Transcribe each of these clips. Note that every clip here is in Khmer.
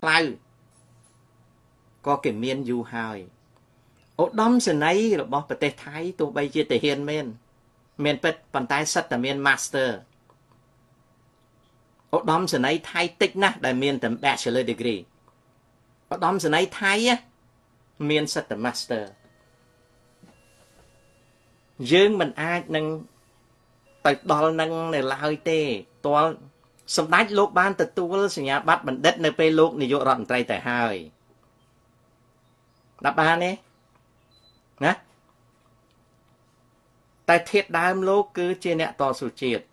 ផ្លៅក៏គេមានយូរហើយឧត្តមសេនីយ៍របស់ប្រទេសថៃទោះបីជាទាហានមែនមានពិតប៉ុន្តែសិតតែមាន master ឧត្តមសេនីយ៍ថៃតិចណាស់ដែលមានតែ bachelor degree ឧត្តមសេនីយ៍ថៃមានសិតតែ master យើងមិនអាចនឹងទៅដល់នឹងនៅឡើយទេទាល់ សម្ដេចលោកបានទទួលសញ្ញាបត្របណ្ឌិត នៅពេលលោកនាយករដ្ឋមន្ត្រីទៅហើយដល់បានទេណាតែធាតដើមលោកគឺជាអ្នកតស៊ូជាតិ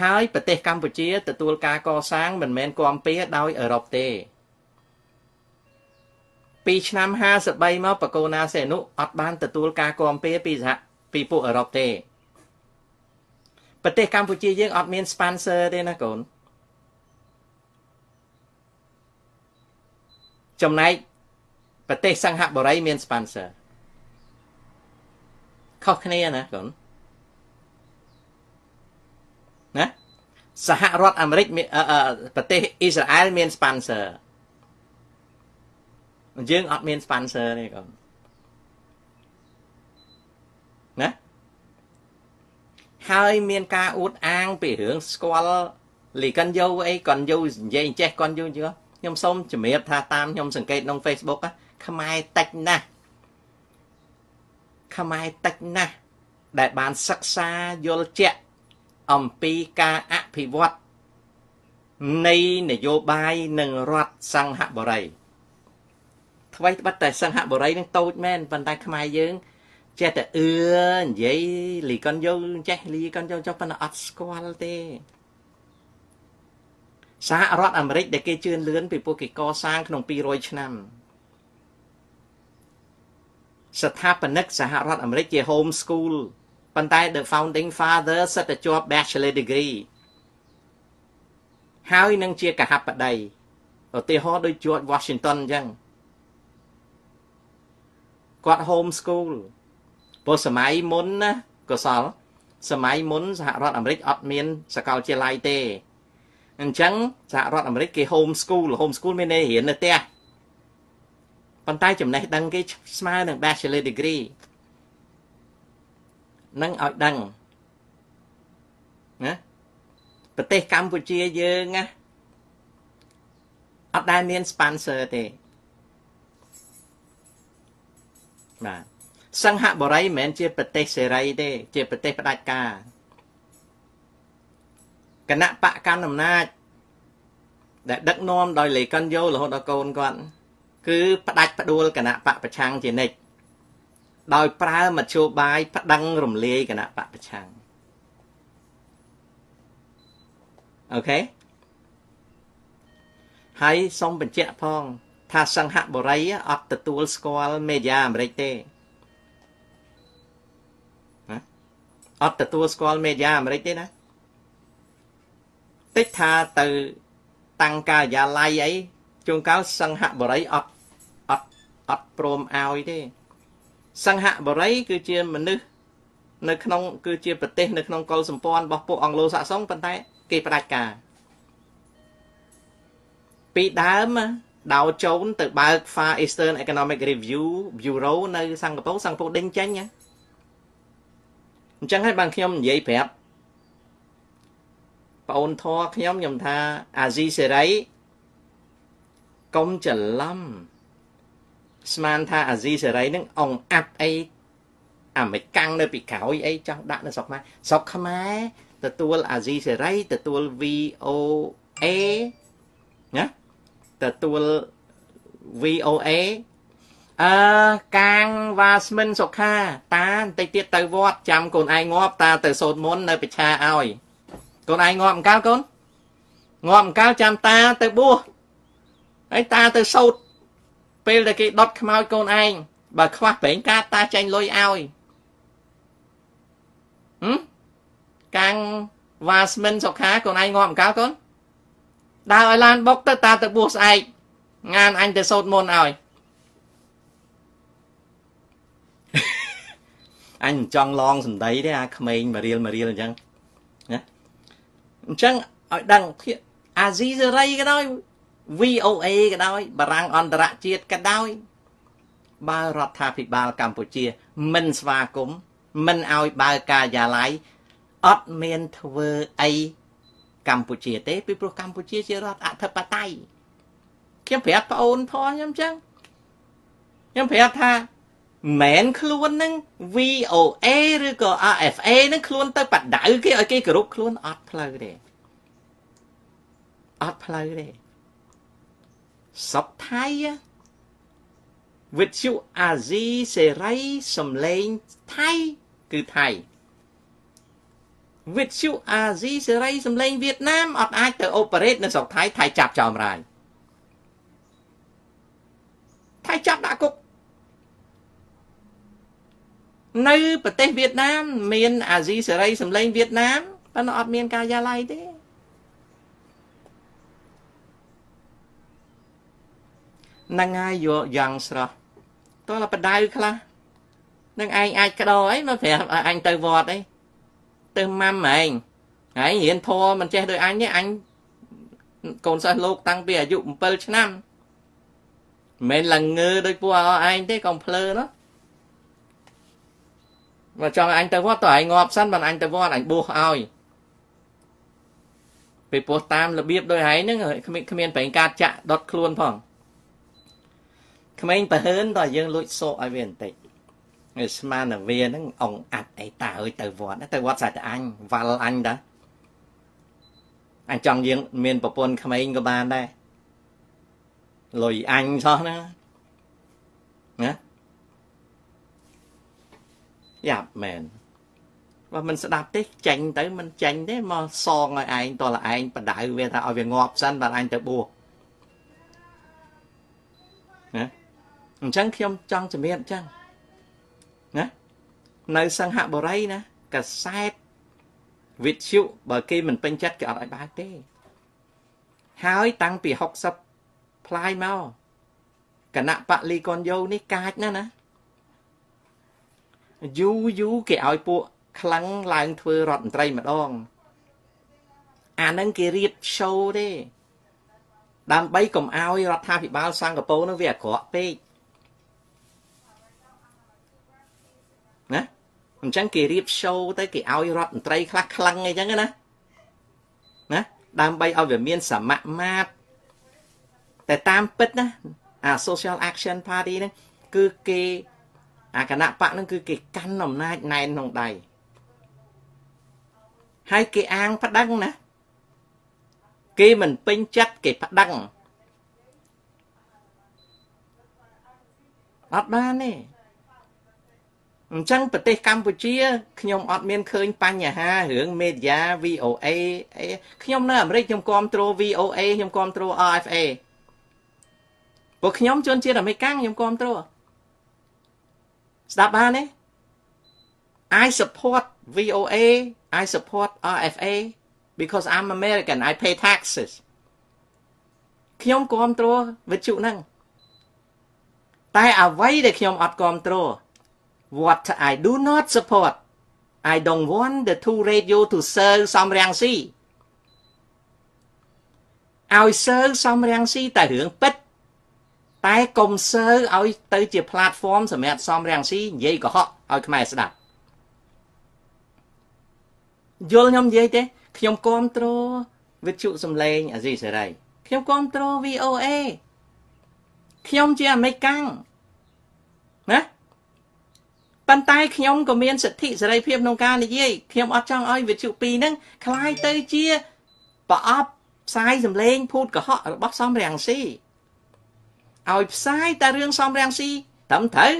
ហើយប្រទេសកម្ពុជាទទួលការកសាងមិនមែនគាំពៀដោយអឺរ៉ុបទេពីឆ្នាំ53មកបកូណាសេនុអត់បានទទួលការគាំពៀពីសហពីពួកអឺរ៉ុបទេ ប្រទេសកម្ពុជាយើងអត់មាន sponsor ទេណាកូនចំណែកប្រទេសសង្ហបុរីមាន sponsor ខុសគ្នាណាកូនណាសហរដ្ឋអាមេរិកប្រទេសអ៊ីស្រាអែលមាន sponsor យើងអត់មាន sponsor ទេកូនណា ហើយមានការអួតអាងពីរឿងស្គាល់លីកិនយូអីកនយូនិយាយចេះកនយូជឿខ្ញុំសូមជំរាបថាតាមខ្ញុំសង្កេតក្នុង Facebook ខ្មែរតិចណាស់ខ្មែរតិចណាស់ដែលបានសិក្សាយល់ជាក់អំពីការអភិវឌ្ឍនៃនយោបាយនិងរដ្ឋសង្ហបុរីថ្មីត្បិតតែសង្ហបុរីនឹងតូចមែនប៉ុន្តែខ្មែរយើង ចេះតែអឺនិយាយលីកុនយោចេះលីកុនយោចុះប៉ុន្តែអត់ស្គាល់ទេសហរដ្ឋអាមេរិកដែលគេជឿនលឿនពីពួកគេកសាងក្នុង200ឆ្នាំស្ថាបនិកសហរដ្ឋអាមេរិកជា home school ប៉ុន្តែ the founding father សិតតែជាប់ bachelor degree ហើយនឹងជាកហបតីឧទាហរណ៍ដូច George Washington អញ្ចឹងគាត់ home school ព្រោះសម័យមុនណាកសលសម័យមុនសហរដ្ឋអាមេរិកអត់មានសាកលវិទ្យាល័យទេអញ្ចឹងសហរដ្ឋអាមេរិកគេ home school home school មានន័យរៀននៅផ្ទះប៉ុន្តែចំណេះដឹងគេស្មើនឹង bachelor degree នឹងឲ្យដឹងណាប្រទេសកម្ពុជាយើងណាអត់ដែលមាន sponsor ទេបាទ សង្ហបុរីមិនមែនជាប្រទេសសេរីទេ ជាប្រទេសផ្ដាច់ការគណៈបកកណ្ដាលអំណាច ដែលដឹកនាំដោយលេកិនយោរហូតដល់កូនគាត់គឺផ្ដាច់ផ្ដួលគណៈបកប្រឆាំងជានិច្ចដោយប្រើមធ្យោបាយប្តឹងរំលាយគណៈបកប្រឆាំងអូខេហើយសូមបញ្ជាក់ផង ថាសង្ហបុរីអត់ទទួលស្គាល់មេឌៀអាមេរិកទេ អត់ទទួលស្គាល់មេឌៀអាមេរិកទេណាតិចថាទៅតាំងការិយាល័យអីជួនកាលសង្ហបុរីអត់អត់អត់ព្រមឲ្យទេ សង្ហបុរីគឺជាមនុស្សនៅក្នុងគឺជាប្រទេសនៅក្នុងកុលសម្ព័ន្ធរបស់ពួកអង់ឡូសាក់សុងប៉ុន្តែគេផ្ដាច់ការពីដើមដោចូលទៅបើក Far Eastern Economic Review Bureau នៅសិង្ហបុរីសិង្ហបុរីដេញចេញ អញ្ចឹងហើយបានខ្ញុំនិយាយប្រាប់ប្អូនធေါ်ខ្ញុំខ្ញុំថាអាស៊ីសេរីកុំច្រឡំស្មានថាអាស៊ីសេរីនឹងអងអាប់អីអាមេរិកាំងនៅពីក្រោយអីចង់ដាក់នៅស្រុកខ្មែរស្រុកខ្មែរទទួលអាស៊ីសេរីទទួល VOA ណាទទួល VOA អឺកាងវ៉ាស្មិនសុខាតាបន្តិចទៀតទៅវត្តចាំកូនឯងងាប់តាទៅសូត្រមុននៅបច្ឆាឲ្យកូនឯងងាប់អង្កលកូនងាប់អង្កលចាំតាទៅបួសហើយតាទៅសូត្រពេលដែលគេដុតខ្មោចកូនឯងបើខ្វះប្រេងកាតតាចាញ់លុយឲ្យហឹមកាំងវ៉ាស្មិនសុខាកូនឯងងាប់អង្កលកូនដើរឲ្យឡានបុកទៅតាទៅបួសស្អែកងានអញទៅសូត្រមុនឲ្យ អញចង់ឡងសំដីទេអាក្មេងមករៀលមករៀលអញ្ចឹងណាអញ្ចឹងឲ្យដឹងអាស៊ីសេរីក៏ដោយ VOA ក៏ដោយបារាំងអន្តរជាតិក៏ដោយបើរដ្ឋាភិបាលកម្ពុជា មិនស្វាគមន៍មិនឲ្យបើកការិយាល័យអត់មានធ្វើអីកម្ពុជាទេពីព្រោះកម្ពុជាជារដ្ឋអធិបតេយ្យខ្ញុំប្រាប់ប្អូនផងខ្ញុំចឹងខ្ញុំប្រាប់ថា មិនខ្លួននឹង VOA ឬក៏ RFA នឹងខ្លួនទៅបដៅគេឲ្យគេគោរពខ្លួនអត់ផ្លូវទេអត់ផ្លូវទេសពថៃវិទ្យុអាស៊ីសេរីសំឡេងថៃគឺថៃវិទ្យុអាស៊ីសេរីសំឡេងវៀតណាមអត់អាចទៅអូប៉ារ៉េតនៅស្រុកថៃថៃចាប់ចោលរាយថៃចាប់ដាក់គុក នៅប្រទេសវៀតណាម មានអាស៊ីសេរីសំឡេងវៀតណាមប៉ុន្តែអត់មានការិយាល័យទេនឹងហើយយកយ៉ាងស្រស់តោះបដៅខ្លះនឹងឯងអាចក្តោអីមកប្រាប់អញទៅវត្តអីទៅម៉ាំឯងហើយរៀនធម៌មិនចេះដូចអញទេអញកូនសិស្សលោកតាំងពីអាយុ7ឆ្នាំមិនឡើងងើដូចពួកឯងទេកុំភ្លើណា បើចង់អញទៅវត្តតើឯងងាប់សិនបើអញទៅវត្តអញបួសឲ្យពេលពោះតាមរបៀបដូចឯងហ្នឹងគ្មានប្រេងកាតចាក់ដុតខ្លួនផងក្មេងប្រហើនតើយើងលួចសោកឲ្យវាបន្តិចហើយស្មានតែវាហ្នឹងអងអាត់អីតើអើយទៅវត្តទៅវត្តសាច់តែអញវល់អញតាអញចង់យើងមានប្រពន្ធក្មេងក៏បានដែរលុយអញសោះណាណា យ៉ាប់មែនបើមិនស្ដាប់ទេចាញ់ទៅមិនចាញ់ទេមកសងឲ្យឯងតលឯងបដៅវាថាឲ្យវាងាប់សិនបាទអញទៅបួសណាអញ្ចឹងខ្ញុំចង់ជំរាបអញ្ចឹងណានៅសង្ហបុរីណាកសែតវិទ្យុបើគេមិនពេញចិត្តគេអត់ឲ្យបើកទេ ហើយតាំងពី60ផ្លាយមកគណៈបលីកុនយោនេះកាចណាស់ណា យូយូគេឲ្យពួកខ្លាំងឡើងធ្វើរដ្ឋមន្ត្រីម្ដង អានឹងគេរៀប show ទេដើម្បីកុំឲ្យរដ្ឋាភិបាលសិង្ហបុរីនោះវាអាក្រក់ពេកណាអញ្ចឹងគេរៀប show ទៅគេឲ្យរដ្ឋមន្ត្រីខ្លះខ្លាំងអីចឹងណាណាដើម្បីឲ្យវាមានសមមាត្រតែតាមពិតណាអា Social Action Party ហ្នឹងគឺគេ អាគណៈបកហ្នឹងគឺគេកាន់អំណាចណែនក្នុងដៃហើយគេអាងប្តឹងណាគេមិនពេញចិត្តគេប្តឹងអត់បានទេអញ្ចឹងប្រទេសកម្ពុជាខ្ញុំអត់មានឃើញបញ្ហារឿង media VOA អីខ្ញុំនៅអាមេរិកខ្ញុំគ្រប់គ្រង VOA ខ្ញុំគ្រប់គ្រង RFA ពួកខ្ញុំជនជាតិអាមេរិកខ្ញុំគ្រប់គ្រង ស្ដាប់បានទេ I support VOA I support RFA because I'm American I pay taxes ខ្ញុំគ្រប់គ្រងវិទ្យុហ្នឹងតែអ្វីដែលខ្ញុំអត់គ្រប់គ្រង what I do not support I don't want the two radio to serve សំរាំងស៊ីឲ្យ serve សំរាំងស៊ីតែរឿងពិត តែកុំសើឲ្យទៅជា platform សម្រាប់សំរាំងស៊ីនិយាយកុហកឲ្យខ្មែរស្ដាប់យល់ខ្ញុំនិយាយទេខ្ញុំគ្រប់គ្រងវិទ្យុសំឡេងអាស៊ីសេរីខ្ញុំគ្រប់គ្រង VOA ខ្ញុំជាអាមេរិកាំងណាប៉ុន្តែខ្ញុំក៏មានសិទ្ធិសេរីភាពក្នុងការនិយាយខ្ញុំអត់ចង់ឲ្យវិទ្យុពីរហ្នឹងคล้ายទៅជាប្រអប់ផ្សាយសំឡេងភូតកុហករបស់សំរាំងស៊ី ឲ្យផ្សាយតែរឿងសំរាំងស៊ីត្រឹមត្រូវ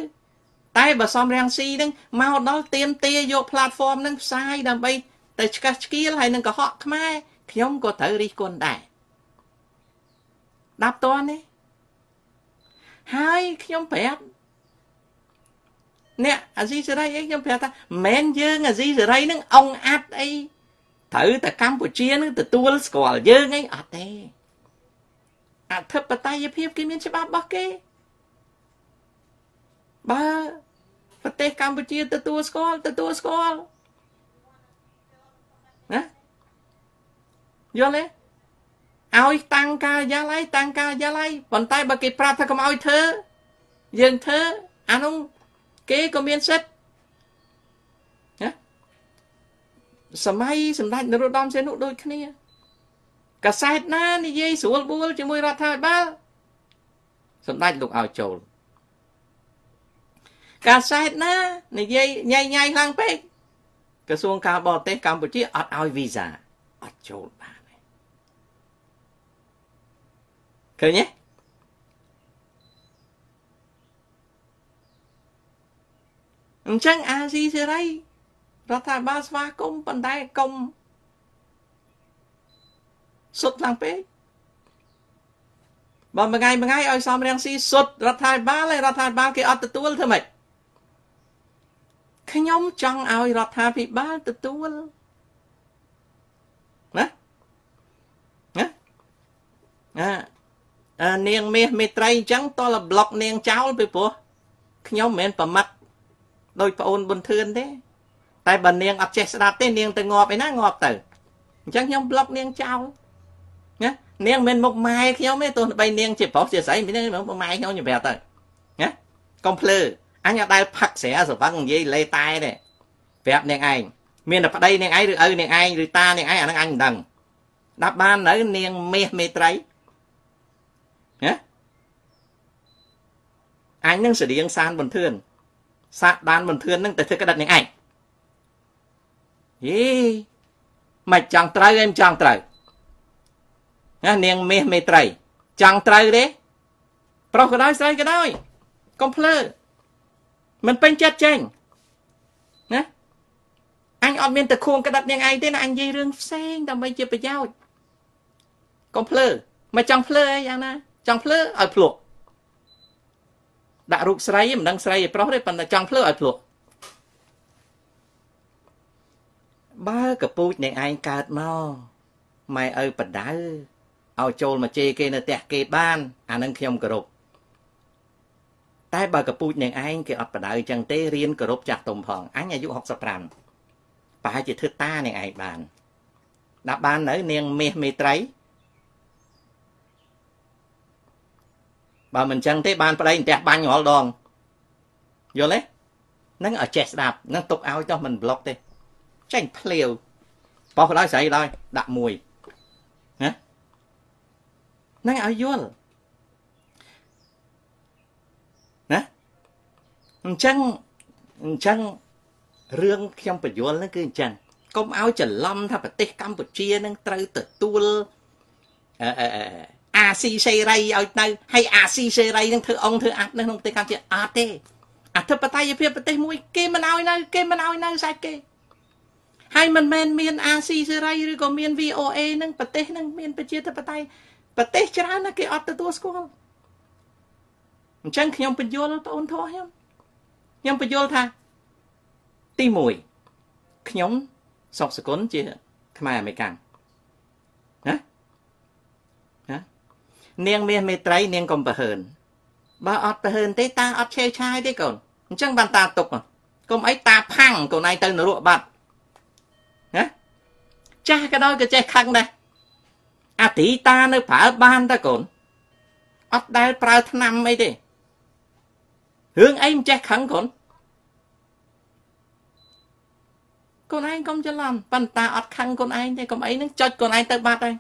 តែបើសំរាំងស៊ីហ្នឹងមកដល់ទៀមទាយក platform ហ្នឹងផ្សាយដើម្បីទៅឆ្កាស់ឆ្កៀលហើយនឹងកុហកខ្មែរខ្ញុំក៏ត្រូវរិះគន់ដែរដាប់តនេះហើយខ្ញុំប្រាប់អ្នកអាស៊ីសេរីអីខ្ញុំប្រាប់ថាមិនយើងអាស៊ីសេរីនឹងអងអាត់អីត្រូវតែកម្ពុជានឹងទទួលស្គាល់យើងអីអត់ទេ អធិបតេយ្យភាពគេមានច្បាប់របស់គេបើប្រទេសកម្ពុជាទទួលស្គាល់ទទួលស្គាល់ណាយល់ទេឲ្យតាំងកាយាល័យតាំងកាយាល័យប៉ុន្តែបើគេប្រាប់ថាកុំឲ្យធ្វើយើងធ្វើអានោះគេក៏មានសិទ្ធណាសម័យសម្ដេចនរោត្តមសីហនុដូចគ្នា កសែតណានិយាយស្រួលបួលជាមួយរដ្ឋាភិបាលសម្ដេចលោកឲ្យចូលកាសែតណានិយាយញ៉ៃញ៉ៃខ្លាំងពេកក្រសួងការបរទេសកម្ពុជាអត់ឲ្យវីសាអត់ចូលបានទេឃើញទេអញ្ចឹងអាស៊ីសេរីរដ្ឋាភិបាលស្វាគមន៍ប៉ុន្តែកុំ សុទ្ធខ្លាំងពេកបើមួយថ្ងៃមួយថ្ងៃឲ្យសំរៀងស៊ីសុទ្ធរដ្ឋាភិបាលហើយរដ្ឋាភិបាលគេអត់ទទួលធ្វើម៉េចខ្ញុំចង់ឲ្យរដ្ឋាភិបាលទទួលណាណាអានាងមាសមេត្រីអញ្ចឹងតលប្លុកនាងចោលពីព្រោះខ្ញុំមិនមែនប្រមាត់ដោយប្អូនប៊ុនធឿនទេ តែបើនាងអត់ចេះស្ដាប់ទេនាងទៅងាប់ឯណាងាប់ទៅអញ្ចឹងខ្ញុំប្លុកនាងចោល ណានាងមិនមុខម៉ែខ្ញុំទេទោះបីនាងជាប្រុសជាស្រីមានមុខម៉ែខ្ញុំជំរាបទៅណាកុំភ្លើអញអត់ដែលផឹកស្រាសវឹងនិយាយលេតែទេប្រាប់នាងឯងមានតែប្តីនាងឯងឬឪនាងឯងឬតានាងឯងអានឹងអញមិនដឹងដាប់បាននៅនាងមាសមេត្រីណាអញនឹងស្តៀងសានបន្ធឿនសាកបានបន្ធឿននឹងទៅធ្វើក្តិតនាងឯងយីមិនចង់ត្រូវឯងចង់ត្រូវ ណានាងមាសមេត្រី ចង់ត្រូវទេប្រុសក៏ដោយស្រីក៏ដោយកុំភ្លើមិនពេញចិត្តចេញណាអញអត់មានតែខួងក្តិតនាងឯងទេណាអញនិយាយរឿងផ្សេងដើម្បីជាប្រយោជន៍កុំភ្លើមិនចង់ភ្លើអីយ៉ាងណាចង់ភ្លើឲ្យភ្លក់ដាក់រូបស្រីមិនដឹងស្រីឯប្រុសទេប៉ុន្តែចង់ភ្លើឲ្យភ្លក់បើកពូជនឹងឯងកើតមកម៉ែឪបដៅ ឲ្យចូលមកជេរគេនៅផ្ទះគេបានអានឹងខ្ញុំគោរពតែបើកពូជនឹងឯងគេអត់បដៅចឹងទេរៀនគោរពចាស់ទុំផងអញអាយុ65ប្រហែលជាធ្វើតានឹងឯងបានដាក់បាននៅនាងមាសមេត្រីបើមិនចឹងទេបានប្តីផ្ទះបាញ់រាល់ដងយល់ទេនឹងឲ្យចេះស្ដាប់នឹងទុកឲ្យចុះមិនប្លុកទេចេញភ្លាវបោះក៏ដោយស្រីដោយដាក់មួយណា នឹងឲ្យយល់ណាអញ្ចឹងអញ្ចឹងរឿងខ្ញុំបញ្យល់ហ្នឹងគឺអញ្ចឹងកុំឲ្យច្រឡំថាប្រទេសកម្ពុជានឹងត្រូវទទួលអឺអាស៊ីសេរីឲ្យទៅហើយអាស៊ីសេរីនឹងធ្វើអង្គធ្វើអាត់នៅក្នុងប្រទេសកម្ពុជាអត់ទេអធិបតេយ្យភាពប្រទេសមួយគេមិនឲ្យនៅគេមិនឲ្យនៅសាច់គេហើយមិនមែនមានអាស៊ីសេរីឬក៏មាន VOA នឹងប្រទេសនឹងមានប្រជាធិបតេយ្យ ប្រទេសច្រើនណាស់គេអត់ទទួលស្គាល់អញ្ចឹងខ្ញុំបញ្យល់បងអូនធោះខ្ញុំខ្ញុំបញ្យល់ថាទី1ខ្ញុំសុកសគុណជាខ្មែរអមេរិកាំងណាណានាងមាសមេត្រីនាងកុំប្រហើនបើអត់ប្រហើនទេតាអត់ឆេវឆាយទេកូនអញ្ចឹងបានតាទុកកុំអីតាផាំងកូនឯងទៅនរកបាត់ណាចាស់ក៏ដោយក៏ចេះខឹងដែរ អាទីតានៅប្រើបានតើកូនអត់ដែលប្រើថ្នាំអីទេរឿងអីមិនចេះខឹងកូនកូនឯងកុំច្រឡំប៉ុន្តែអត់ខឹងកូនឯងទេកុំអីនឹងចុចកូនឯងទៅបាត់ហើយ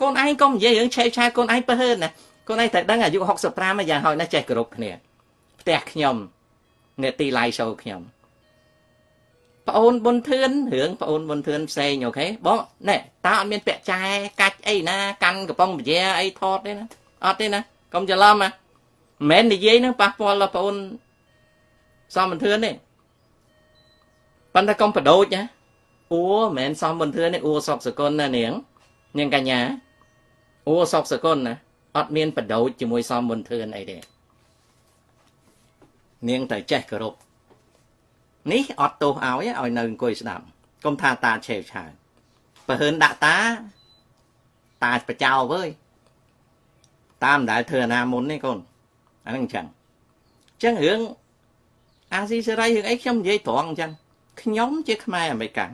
កូនឯងកុំនិយាយរឿងឆេឆាកូនឯងពើហឺនណាកូនឯងតែដឹងអាយុ65យ៉ាងហោចណាស់ចេះគោរពគ្នាផ្ទះខ្ញុំនេតិ live show ខ្ញុំ ប្អូនប៊ុនធឿនរឿងប្អូនប៊ុនធឿនផ្សេងអូខេបងណែតើអត់មានពាក់ចែកាច់អីណាកាន់កំប៉ុងបជាអីថតទេណាអត់ទេណាកុំច្រឡំណាមិនមែននិយាយនឹងប៉ះពាល់ដល់ប្អូនសំប៊ុនធឿនទេប៉ុន្តែកុំបដូចណាអ៊ូមិនមែនសំប៊ុនធឿនទេអ៊ូសុកសកុនណានាងនាងកញ្ញាអ៊ូសុកសកុនណាអត់មានបដូចជាមួយសំប៊ុនធឿនអីទេនាងតែចេះគោរព នេះអត់ទោសឲ្យឲ្យនៅអង្គុយស្ដាប់កុំថាតាឆេវឆាវបើហឿនដាក់តាតាបចោវើយតាមដែលធ្វើអាណាមុននេះកូនអាហ្នឹងអញ្ចឹងអញ្ចឹងរឿងអាស៊ីសេរីរឿងអីខ្ញុំនិយាយត្រង់អញ្ចឹងខ្ញុំជាខ្មែរអាមេរិកាំង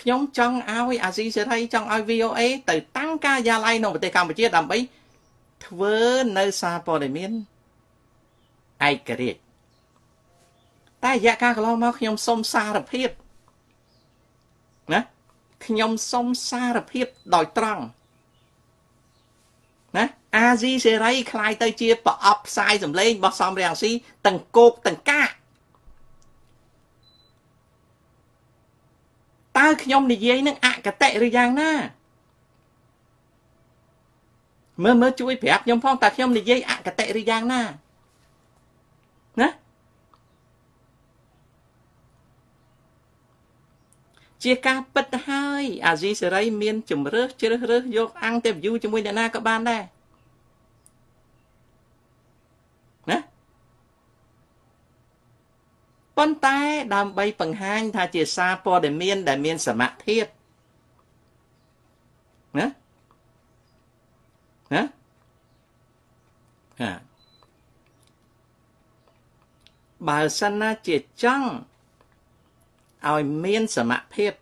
ខ្ញុំចង់ឲ្យអាស៊ីសេរីចង់ឲ្យ VOA ទៅតាំងការិយាល័យនៅប្រទេសកម្ពុជាដើម្បីធ្វើនៅសារព័ត៌មានឯករាជ្យ តែរយៈកាលកន្លងមកខ្ញុំសុំសារភាពណាខ្ញុំសុំសារភាពដោយត្រង់ណាអាស៊ីសេរីคล้ายទៅជាប្រអប់ផ្សាយសម្លេងរបស់សំរាំងស៊ីទាំងគោកទាំងកាកតើខ្ញុំនិយាយនឹងអកតេឬយ៉ាងណាមើលមើលជួយប្រាប់ខ្ញុំផងតើខ្ញុំនិយាយអកតេឬយ៉ាងណាណា ជាការពិតហើយអាស៊ីសេរីមានជំរើសជ្រើសរើសយកអង្គទៅ view ជាមួយអ្នកណាក៏បានដែរណាប៉ុន្តែដើម្បីបង្ហាញថាជាសារព័ត៌មាន ដែលមានសមត្ថភាពណាណាហាបើសិនណាជាចង់ ឲ្យមានសមត្ថភាព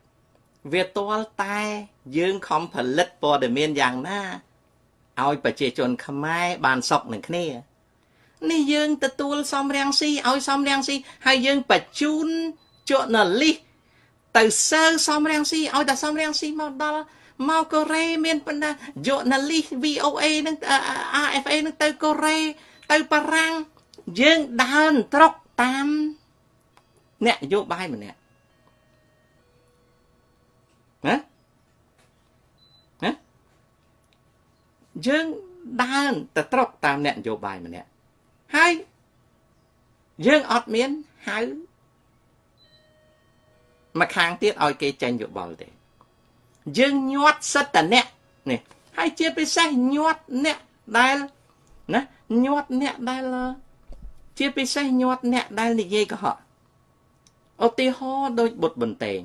វាទាល់តែយើងខំផលិតព័ត៌មានយ៉ាងណាឲ្យប្រជាជនខ្មែរបានសុខនឹងគ្នានេះយើងទទួលសំរាំងស៊ីឲ្យសំរាំងស៊ីហើយយើងបញ្ជូនជក់ណលីសទៅសើសំរាំងស៊ីឲ្យតែសំរាំងស៊ីមកដល់មកកូរ៉េមានបណ្ដាយក់ណលីស VOA នឹង RFA នឹងទៅកូរ៉េទៅបារាំងយើងដើរត្រុកតាមអ្នកនយោបាយម្នាក់ ណាណាយើងដើរទៅត្រុកតាមអ្នកនយោបាយម្នាក់ហើយយើងអត់មានហៅមកខាងទៀតឲ្យគេចាញ់យោបល់ទេយើងញាត់សិតតអ្នកនេះហើយជាពិសេសញាត់អ្នកដែលណាញាត់អ្នកដែលជាពិសេសញាត់អ្នកដែលនិយាយកុហកឧទាហរណ៍ដូចបុតបន្តែង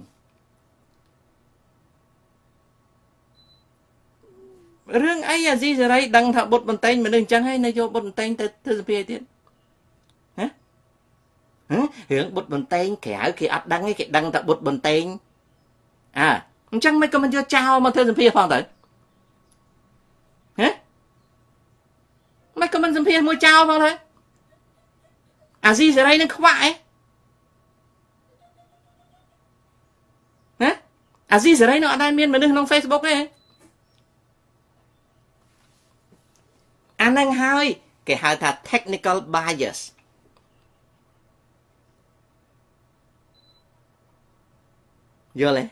រឿងអីអាស៊ីសេរីដឹងថាបុតបន្តែងមនុស្សអញ្ចឹងហើយនៅយកបុតបន្តែងទៅធ្វើសភាទៀតហ៎រឿងបុតបន្តែងក្រៅគេអត់ដឹងទេគេដឹងតែបុតបន្តែងអើអញ្ចឹងមិនក៏មិនយកចោលមកធ្វើសភាផងទៅហ៎មិនក៏មិនសភាមួយចោលផងទៅអាស៊ីសេរីនឹងខ្វាក់ឯណាអាស៊ីសេរីនឹងអត់ដែលមានមនុស្សក្នុង Facebook ទេ អានឹងហើយគេហៅថា technical bias យល់ទេ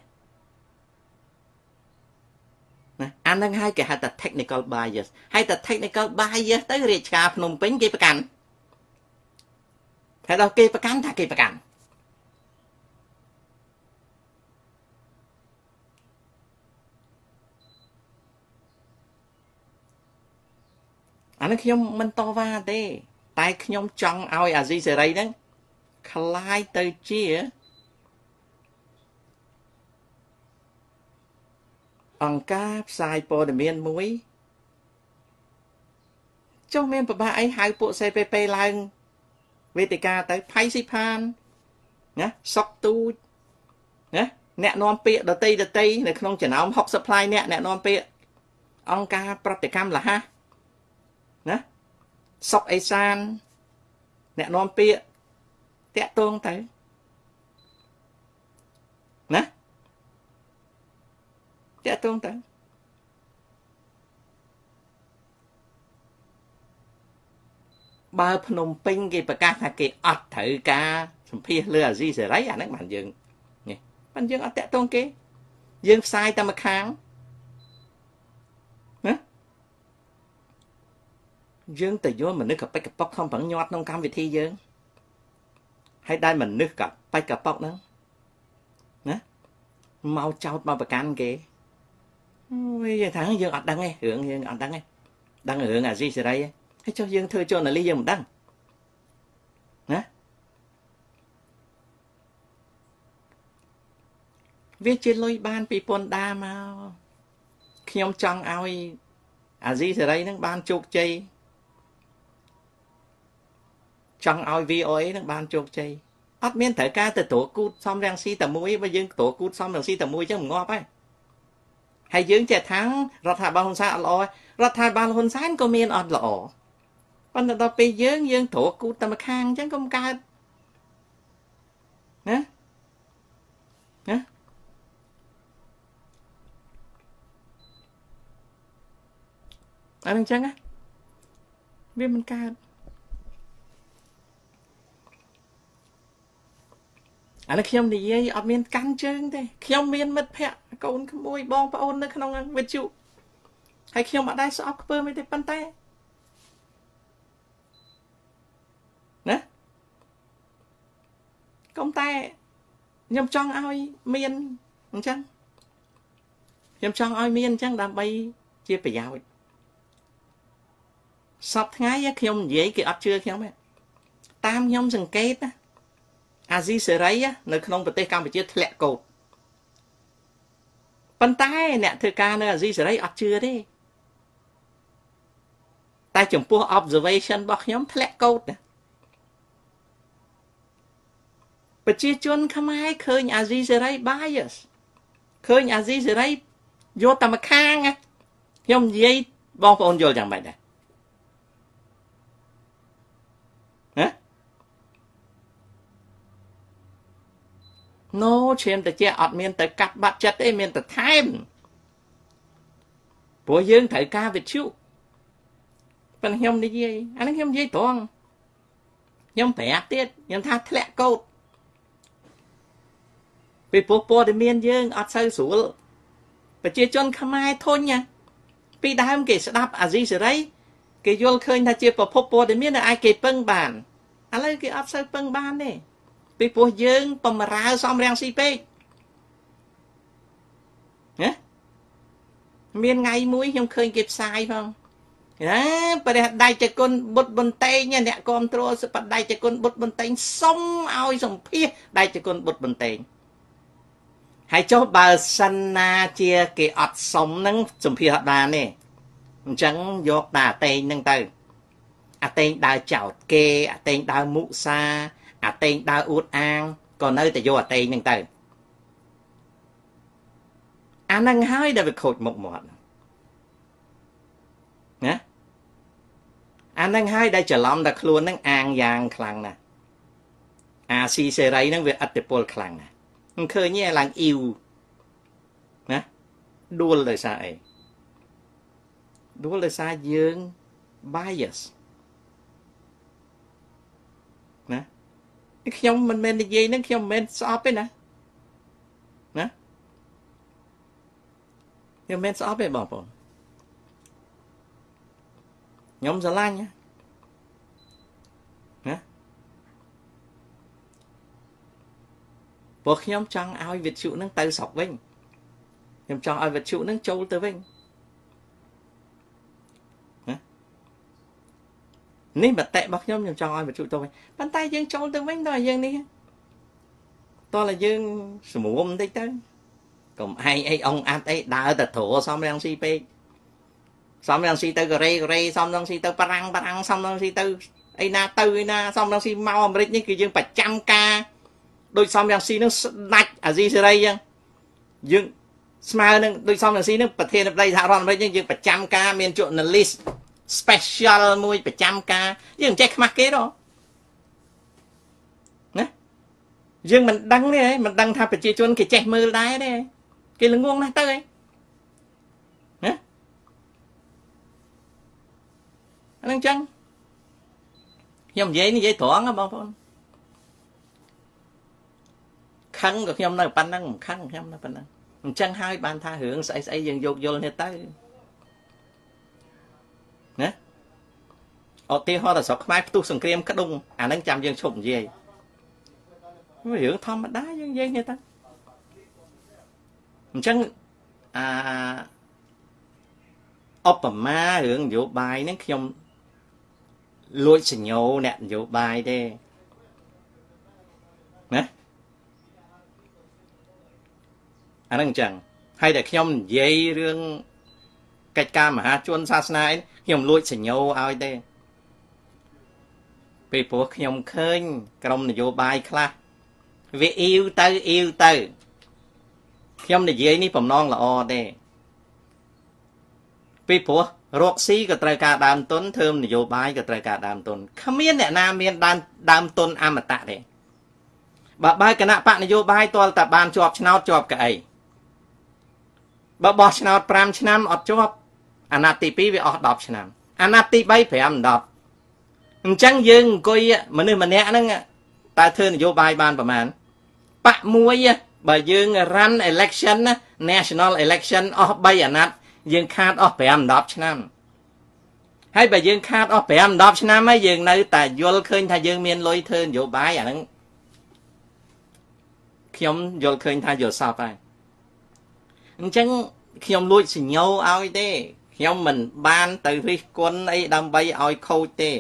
ណាអានឹងហើយគេហៅថា technical bias ហើយតែ technical bias ទៅរាជការភ្នំពេញគេប្រកាន់តែដល់គេប្រកាន់ថាគេប្រកាន់ អានេះខ្ញុំមិនតវ៉ាទេ តែខ្ញុំចង់ឲ្យអាស៊ីសេរីហ្នឹងคล้ายទៅជាអង្គការផ្សាយព័ត៌មានមួយចុះមានប្របាកអីហៅពួក CPP ឡើងវេទិកាទៅផៃស៊ីផានណាសុកទូចណាអ្នកនាំពាក្យដតីដតីនៅក្នុងចំណោម60ផ្លាយអ្នកអ្នកនាំពាក្យអង្គការប្រតិកម្មលះ ណាសុកអេសានអ្នកនាំពាក្យតាក់ទងទៅណាតាក់ទងទៅបើភ្នំពេញគេប្រកាសថាគេអត់ត្រូវការសម្ភាសលើអាស៊ីសេរីអាហ្នឹងបានយើងនេះបានយើងអត់តាក់ទងគេ យើងផ្សាយតែម្ខាងណា យើងទៅយកមនុស្សកប៉ិចកប៉ុកខំប្រឹងញាត់ក្នុងកម្មវិធីយើងហើយដែលមនុស្សកប៉ិចកប៉ុកហ្នឹងណាមកចោតមកប្រកាន់គេអូយយើងថាយើងអត់ដឹងទេរឿងយើងអត់ដឹងទេដឹងរឿងអាស៊ីសេរីទេហើយចុះយើងធ្វើជនលីយើងមិនដឹងណាវាជាលុយបានពីពន្ធដារមកខ្ញុំចង់ឲ្យអាស៊ីសេរីនឹងបានជោគជ័យ ចង់ឲ្យ VOA នឹងបានជោគជ័យអត់មានត្រូវការទៅត្រួតគូតសំរាំងស៊ីតែមួយបើយើងត្រួតគូតសំរាំងស៊ីតែមួយចឹងមិនងាប់ហើយហើយយើងចេះថារដ្ឋាភិបាលហ៊ុនសែនអត់ល្អរដ្ឋាភិបាលហ៊ុនសែនក៏មានអត់ល្អប៉ុន្តែដល់ពេលយើងយើងត្រួតគូតតែម្ខាងអញ្ចឹងក៏មិនកើតណាណាអញ្ចឹងវាមិនកើត អានេះខ្ញុំនិយាយអត់មានកាន់ជើងទេខ្ញុំមានមិត្តភ័ក្តិកូនក្មួយបងប្អូននៅក្នុងវិទ្យុហើយខ្ញុំអត់ដែរស្អប់ខ្ពើមិនទេប៉ុន្តែណាកុំតែខ្ញុំចង់ឲ្យមានអញ្ចឹងខ្ញុំចង់ឲ្យមានអញ្ចឹងដើម្បីជាប្រយោជន៍សពថ្ងៃខ្ញុំនិយាយគេអត់ជឿខ្ញុំទេតាមខ្ញុំសង្កេតណា អាស៊ីសេរីនៅក្នុងប្រទេសកម្ពុជាធ្លាក់កោតប៉ុន្តែអ្នកធ្វើការនៅអាស៊ីសេរីអត់ជឿទេតែចំពោះ observation របស់ខ្ញុំធ្លាក់កោតណាប្រជាជនខ្មែរឃើញអាស៊ីសេរី bias ឃើញអាស៊ីសេរីយកតែម្ខាងខ្ញុំនិយាយបងប្អូនយល់យ៉ាងម៉េចដែរ ណូឈាមតិចអត់មានទៅកាត់បាត់ចិត្តទេមានតែថែមព្រោះយើងត្រូវការវិទ្យុប៉ុន្តែខ្ញុំនិយាយអានេះខ្ញុំនិយាយត្រង់ខ្ញុំប្រាប់ទៀតខ្ញុំថាធ្លាក់កោតពីព្រោះព័ត៌មានយើងអត់សូវស្រួលប្រជាជនខ្មែរធុញណាពីដើមគេស្ដាប់អាស៊ីសេរីគេយល់ឃើញថាជាប្រភពព័ត៌មានដែលអាចគេពឹងបានឥឡូវគេអត់សូវពឹងបានទេ ពីព្រោះយើងបំរើសំរាំងស៊ីពេកណាមានថ្ងៃមួយខ្ញុំឃើញគេផ្សាយផងណាព្រះដៃចគុណបុត្របន្តែងអ្នកគ្រប់គ្រងសបដៃចគុណបុត្របន្តែងសុំឲ្យសម្ភាសដៃចគុណបុត្របន្តែងហើយចុះបើសិនណាជាគេអត់សុំនឹងសម្ភាសអត់បានទេអញ្ចឹងយកតាអតេងនឹងទៅអតេងដើរចោតគេអតេងដើរមុសា អាតេងដើរអួតអាងក៏នៅតែយកអាតេងហ្នឹងទៅអាហ្នឹងហើយដែលវាខូចមុខមាត់ណាអាហ្នឹងហើយដែលច្រឡំតែខ្លួនហ្នឹងអាងយ៉ាងខ្លាំងណាស់អាស៊ីសេរីហ្នឹងវាអត្តពលខ្លាំងណាស់មិនឃើញទេឡើងអ៊ីវណាដួលដោយសារអីដួលដោយសារយើង bias ខ្ញុំមិនមែននិយាយនឹងខ្ញុំមិនមែនស្អប់ទេណាណាខ្ញុំមិនមែនស្អប់ទេបងប្អូនខ្ញុំស្រឡាញ់ណាព្រោះខ្ញុំចង់ឲ្យវិទ្យុនឹងទៅស្រុកវិញខ្ញុំចង់ឲ្យវិទ្យុនឹងចូលទៅវិញ នេះមតិរបស់ខ្ញុំខ្ញុំចង់ឲ្យបញ្ជូទៅវិញប៉ុន្តែយើងចូលទៅវិញដល់យើងនេះតោះតែយើងសម្រុំបន្តិចទៅកុំឯងអីអង្គអាត់អីដើរទៅទ្រសំរាំងស៊ីពេកសំរាំងស៊ីទៅកូរ៉េកូរ៉េសំរាំងស៊ីទៅបារាំងបារាំងសំរាំងស៊ីទៅអីណាទៅឯណាសំរាំងស៊ីមកអាមេរិកនេះគឺយើងប្រចាំការដោយសំរាំងស៊ីនឹងស្ដាច់អាស៊ីសេរីអញ្ចឹងយើងស្មើនឹងដោយសំរាំងស៊ីនឹងប្រធានាធិបតីសហរដ្ឋអាមេរិកយើងប្រចាំការមាន journalist special មួយប្រចាំការយើងមិនចេះខ្មាស់គេទេណាយើងមិនដឹងទេមិនដឹងថាប្រជាជនគេចេះមើលដែរទេគេល្ងងណាស់ទៅហីណាអានឹងចឹងខ្ញុំនិយាយនិយាយត្រង់ណាបងប្អូនខឹងក៏ខ្ញុំនៅប៉ុណ្ណឹងមិនខឹងខ្ញុំនៅប៉ុណ្ណឹងអញ្ចឹងហើយបានថារឿងស្អីស្អីយើងយកយល់នេះទៅ ណាឧទាហរណ៍តែស្រុកខ្មែរផ្ទុះសង្គ្រាមក្ដុងអាហ្នឹងចាំយើងឈប់និយាយរឿងធម្មតាយើងនិយាយនេះទៅអញ្ចឹងអាឧបមារឿងនយោបាយហ្នឹងខ្ញុំលួចសញ្ញោអ្នកនយោបាយទេណាអាហ្នឹងអញ្ចឹងហើយតែខ្ញុំនិយាយរឿងកិច្ចការមហាជនសាសនា ខ្ញុំលួចសញ្ញោឲ្យទេពេលព្រោះខ្ញុំឃើញ ក្រុមនយោបាយខ្លះវាអ៊ីវទៅអ៊ីវទៅខ្ញុំនិយាយនេះបំណងល្អទេពីព្រោះរកស៊ីក៏ត្រូវការដើមទុនធ្វើនយោបាយក៏ត្រូវការដើមទុនគ្មានអ្នកណាមានដើមដើមទុនអមតៈទេបើបើគណៈបកនយោបាយទាល់តែបានជាប់ឆ្នោតជាប់កៅអីបើបោះឆ្នោត5ឆ្នាំអត់ជាប់ អាណត្តិទី2វាអស់10ឆ្នាំអាណត្តិទី3 5 10អញ្ចឹងយើងអង្គុយមនុស្សម្នាក់ហ្នឹងតើធ្វើនយោបាយបានប្រមាណបកមួយបើយើង run election national election អស់3អាណត្តិយើងខាតអស់5 10ឆ្នាំហើយបើយើងខាតអស់5 10ឆ្នាំហើយយើងនៅតែយល់ឃើញថាយើងមានលុយធ្វើនយោបាយអាហ្នឹងខ្ញុំយល់ឃើញថាយល់សពហើយអញ្ចឹងខ្ញុំលួចសញ្ញោឲ្យទេ ខ្ញុំមិនបានទៅរិះគន់អីដើម្បីឲ្យខូចទេ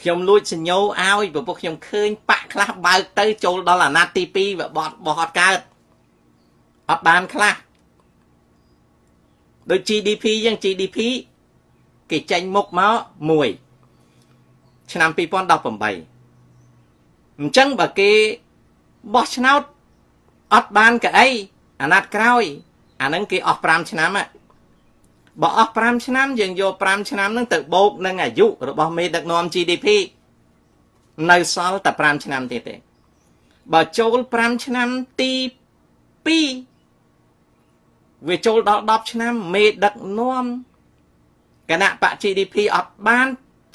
ខ្ញុំលួចសញ្ញោឲ្យព្រោះខ្ញុំឃើញបាក់ខ្លះបើកទៅចូលដល់អាណត្តិទី2វាបត់បោះអត់កើតអត់បានខ្លះដូច GDP យ៉ាង GDP គេចេញមុខមក1ឆ្នាំ2018អញ្ចឹងបើគេបោះឆ្នោតអត់បានកៅអីអាណត្តិក្រោយ អាហ្នឹងគេអស់5ឆ្នាំបើអស់5ឆ្នាំយើងយក5ឆ្នាំហ្នឹងទៅបូកនឹងអាយុរបស់មេដឹកនាំ GDP នៅសល់តែ5ឆ្នាំទៀតទេបើចូល5ឆ្នាំទី2វាចូលដល់10ឆ្នាំមេដឹកនាំគណៈបក GDP អត់បាន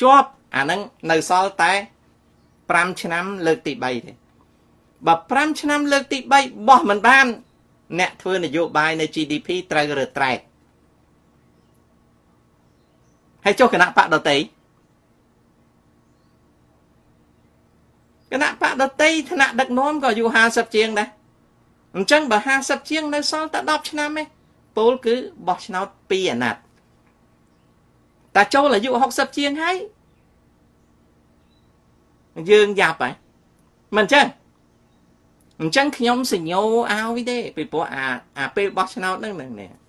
ជាប់អាហ្នឹងនៅសល់តែ5ឆ្នាំលើកទី3ទេបើ5ឆ្នាំលើកទី3បោះមិនបាន អ្នកធ្វើនយោបាយនៅ GDP ត្រូវរើត្រែកហើយចុះគណៈបកដតីគណៈបកដតីថ្នាក់ដឹកនាំក៏អាយុ50ជាងដែរអញ្ចឹងបើ50ជាងនៅសល់តែ10ឆ្នាំទេពលគឺបោះឆ្នោត2អាណត្តិតែចូលអាយុ60ជាងហើយយើងយ៉ាប់ហើយមិនអញ្ចឹង អញ្ចឹងខ្ញុំសញ្ញោឲ្យទេពីព្រោះអាអាពេលបោះឆ្នោតហ្នឹងហ្នឹង